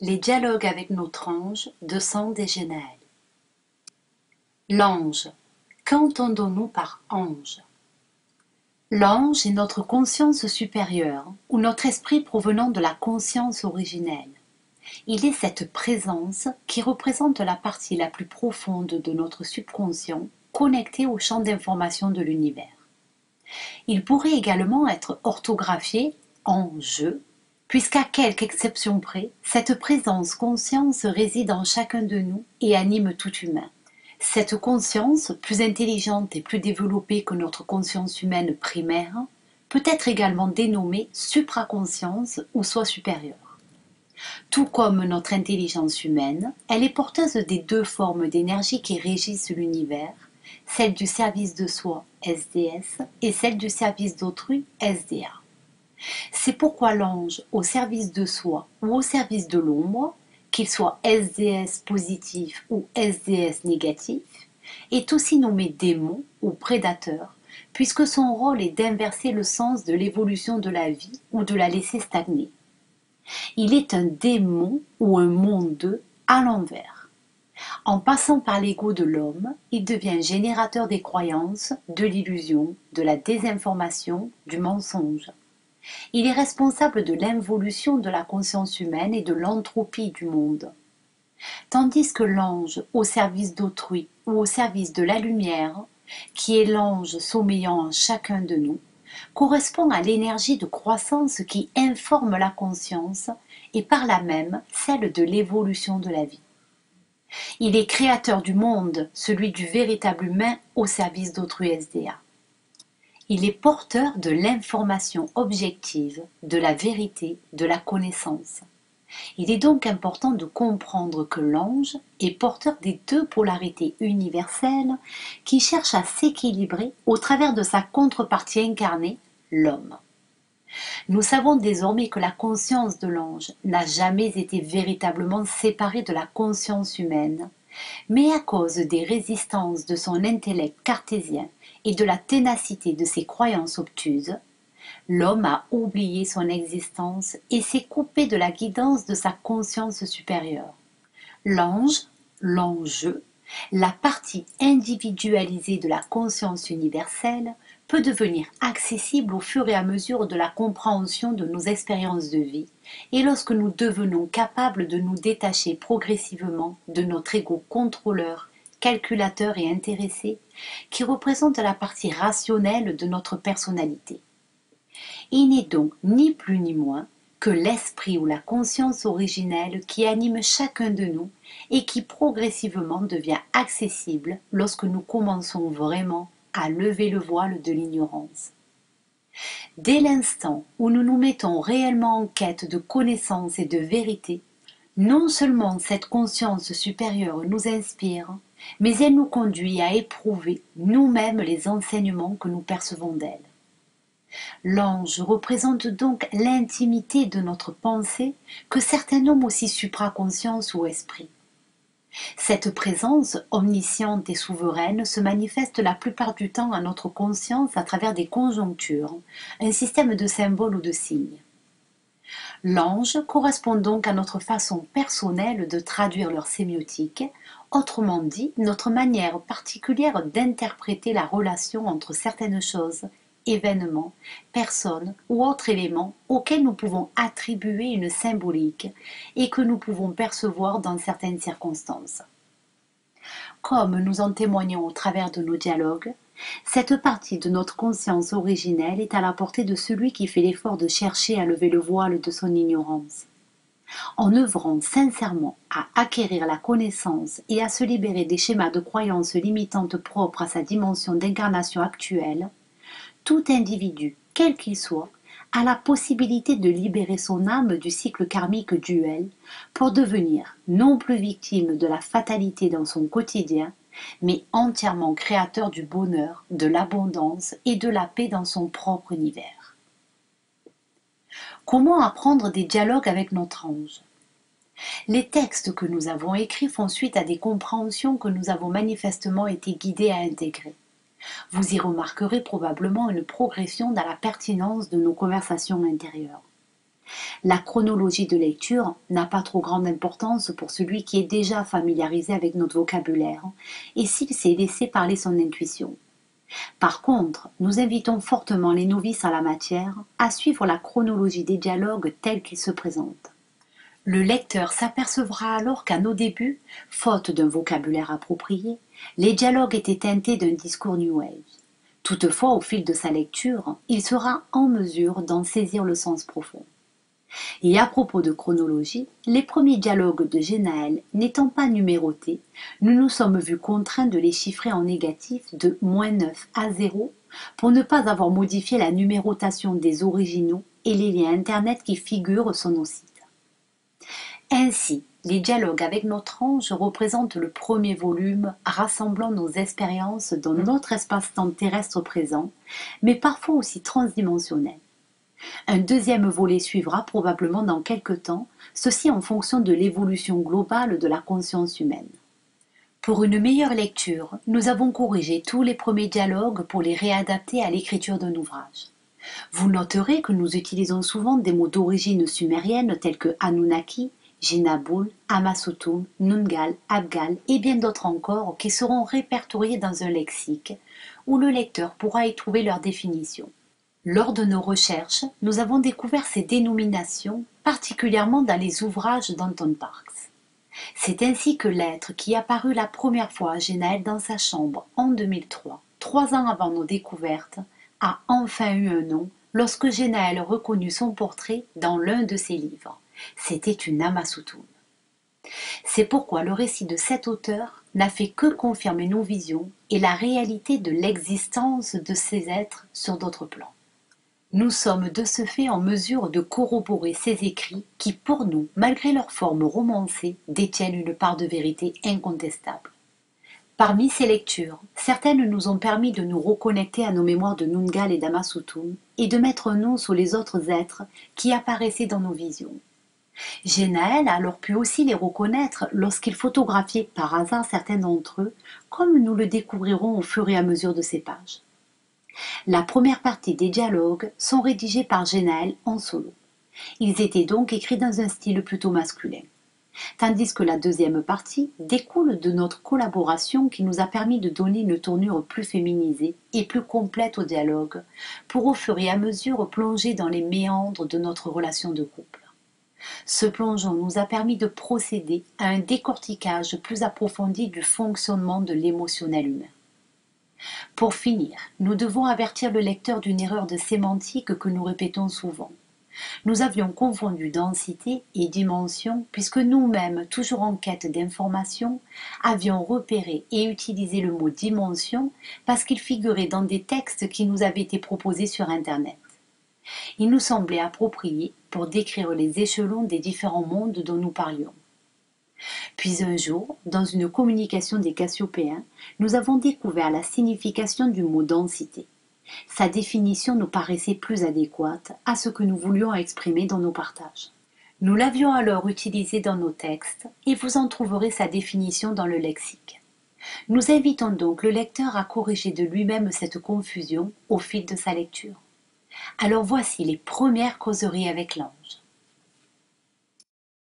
Les dialogues avec notre ange de Sandé Genel. L'ange. Qu'entendons-nous par ange? L'ange est notre conscience supérieure ou notre esprit provenant de la conscience originelle. Il est cette présence qui représente la partie la plus profonde de notre subconscient connectée au champ d'information de l'univers. Il pourrait également être orthographié en je puisqu'à quelque exception près, cette présence conscience réside en chacun de nous et anime tout humain. Cette conscience, plus intelligente et plus développée que notre conscience humaine primaire, peut être également dénommée supraconscience ou soi supérieure. Tout comme notre intelligence humaine, elle est porteuse des deux formes d'énergie qui régissent l'univers, celle du service de soi, SDS, et celle du service d'autrui, SDA. C'est pourquoi l'ange, au service de soi ou au service de l'ombre, qu'il soit SDS positif ou SDS négatif, est aussi nommé démon ou prédateur, puisque son rôle est d'inverser le sens de l'évolution de la vie ou de la laisser stagner. Il est un démon ou un monde à l'envers. En passant par l'ego de l'homme, il devient générateur des croyances, de l'illusion, de la désinformation, du mensonge. Il est responsable de l'involution de la conscience humaine et de l'entropie du monde. Tandis que l'ange, au service d'autrui ou au service de la lumière, qui est l'ange sommeillant en chacun de nous, correspond à l'énergie de croissance qui informe la conscience et par là même celle de l'évolution de la vie. Il est créateur du monde, celui du véritable humain au service d'autrui SDA. Il est porteur de l'information objective, de la vérité, de la connaissance. Il est donc important de comprendre que l'ange est porteur des deux polarités universelles qui cherchent à s'équilibrer au travers de sa contrepartie incarnée, l'homme. Nous savons désormais que la conscience de l'ange n'a jamais été véritablement séparée de la conscience humaine, mais à cause des résistances de son intellect cartésien et de la ténacité de ses croyances obtuses, l'homme a oublié son existence et s'est coupé de la guidance de sa conscience supérieure. L'ange, l'enjeu, la partie individualisée de la conscience universelle peut devenir accessible au fur et à mesure de la compréhension de nos expériences de vie et lorsque nous devenons capables de nous détacher progressivement de notre ego contrôleur calculateur et intéressé, qui représente la partie rationnelle de notre personnalité. Il n'est donc ni plus ni moins que l'esprit ou la conscience originelle qui anime chacun de nous et qui progressivement devient accessible lorsque nous commençons vraiment à lever le voile de l'ignorance. Dès l'instant où nous nous mettons réellement en quête de connaissance et de vérité, non seulement cette conscience supérieure nous inspire, mais elle nous conduit à éprouver nous-mêmes les enseignements que nous percevons d'elle. L'ange représente donc l'intimité de notre pensée que certains nomment aussi supraconscience ou esprit. Cette présence omnisciente et souveraine se manifeste la plupart du temps à notre conscience à travers des conjonctures, un système de symboles ou de signes. L'ange correspond donc à notre façon personnelle de traduire leur sémiotique, autrement dit notre manière particulière d'interpréter la relation entre certaines choses, événements, personnes ou autres éléments auxquels nous pouvons attribuer une symbolique et que nous pouvons percevoir dans certaines circonstances. Comme nous en témoignons au travers de nos dialogues, cette partie de notre conscience originelle est à la portée de celui qui fait l'effort de chercher à lever le voile de son ignorance. En œuvrant sincèrement à acquérir la connaissance et à se libérer des schémas de croyances limitantes propres à sa dimension d'incarnation actuelle, tout individu, quel qu'il soit, a la possibilité de libérer son âme du cycle karmique duel pour devenir non plus victime de la fatalité dans son quotidien, mais entièrement créateur du bonheur, de l'abondance et de la paix dans son propre univers. Comment apprendre des dialogues avec notre ange? Les textes que nous avons écrits font suite à des compréhensions que nous avons manifestement été guidés à intégrer. Vous y remarquerez probablement une progression dans la pertinence de nos conversations intérieures. La chronologie de lecture n'a pas trop grande importance pour celui qui est déjà familiarisé avec notre vocabulaire et s'il s'est laissé parler son intuition. Par contre, nous invitons fortement les novices à la matière à suivre la chronologie des dialogues tels qu'ils se présentent. Le lecteur s'apercevra alors qu'à nos débuts, faute d'un vocabulaire approprié, les dialogues étaient teintés d'un discours New Age. Toutefois, au fil de sa lecture, il sera en mesure d'en saisir le sens profond. Et à propos de chronologie, les premiers dialogues de Genaël n'étant pas numérotés, nous nous sommes vus contraints de les chiffrer en négatif de moins 9 à 0 pour ne pas avoir modifié la numérotation des originaux et les liens Internet qui figurent nos sites. Ainsi, les dialogues avec notre ange représentent le premier volume rassemblant nos expériences dans notre espace-temps terrestre présent, mais parfois aussi transdimensionnel. Un deuxième volet suivra probablement dans quelque temps, ceci en fonction de l'évolution globale de la conscience humaine. Pour une meilleure lecture, nous avons corrigé tous les premiers dialogues pour les réadapter à l'écriture d'un ouvrage. Vous noterez que nous utilisons souvent des mots d'origine sumérienne tels que Anunnaki, Jinabul, Amasutum, Nungal, Abgal et bien d'autres encore qui seront répertoriés dans un lexique où le lecteur pourra y trouver leur définition. Lors de nos recherches, nous avons découvert ces dénominations, particulièrement dans les ouvrages d'Anton Parks. C'est ainsi que l'être qui apparut la première fois à Genaël dans sa chambre en 2003, trois ans avant nos découvertes, a enfin eu un nom lorsque Genaël reconnut son portrait dans l'un de ses livres. C'était une Amasutum. C'est pourquoi le récit de cet auteur n'a fait que confirmer nos visions et la réalité de l'existence de ces êtres sur d'autres plans. Nous sommes de ce fait en mesure de corroborer ces écrits qui, pour nous, malgré leur forme romancée, détiennent une part de vérité incontestable. Parmi ces lectures, certaines nous ont permis de nous reconnecter à nos mémoires de Nungal et d'Amasutum et de mettre un sur les autres êtres qui apparaissaient dans nos visions. Genaël a alors pu aussi les reconnaître lorsqu'il photographiait par hasard certains d'entre eux, comme nous le découvrirons au fur et à mesure de ces pages. La première partie des dialogues sont rédigés par Genaël en solo. Ils étaient donc écrits dans un style plutôt masculin. Tandis que la deuxième partie découle de notre collaboration qui nous a permis de donner une tournure plus féminisée et plus complète au dialogue, pour au fur et à mesure plonger dans les méandres de notre relation de couple. Ce plongeon nous a permis de procéder à un décortiquage plus approfondi du fonctionnement de l'émotionnel humain. Pour finir, nous devons avertir le lecteur d'une erreur de sémantique que nous répétons souvent. Nous avions confondu densité et dimension puisque nous-mêmes, toujours en quête d'information, avions repéré et utilisé le mot dimension parce qu'il figurait dans des textes qui nous avaient été proposés sur Internet. Il nous semblait approprié pour décrire les échelons des différents mondes dont nous parlions. Puis un jour, dans une communication des Cassiopéens, nous avons découvert la signification du mot densité. Sa définition nous paraissait plus adéquate à ce que nous voulions exprimer dans nos partages. Nous l'avions alors utilisé dans nos textes et vous en trouverez sa définition dans le lexique. Nous invitons donc le lecteur à corriger de lui-même cette confusion au fil de sa lecture. Alors voici les premières causeries avec l'ange.